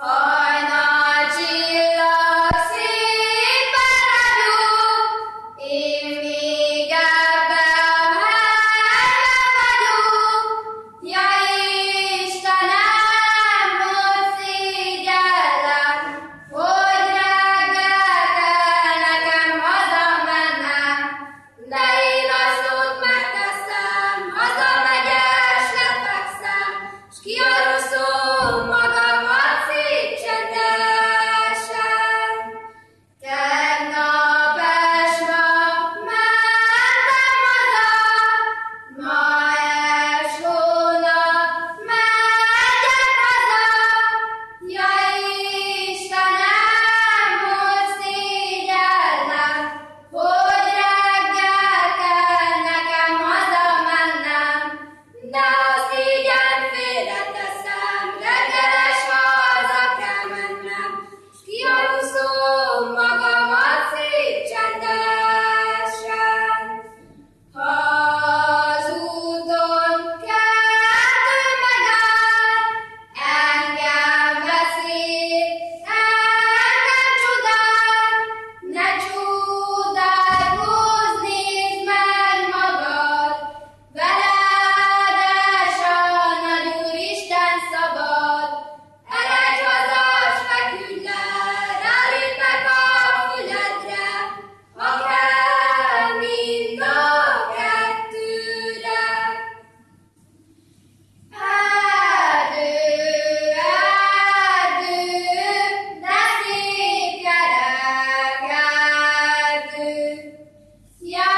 Oh. Yeah.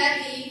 lucky.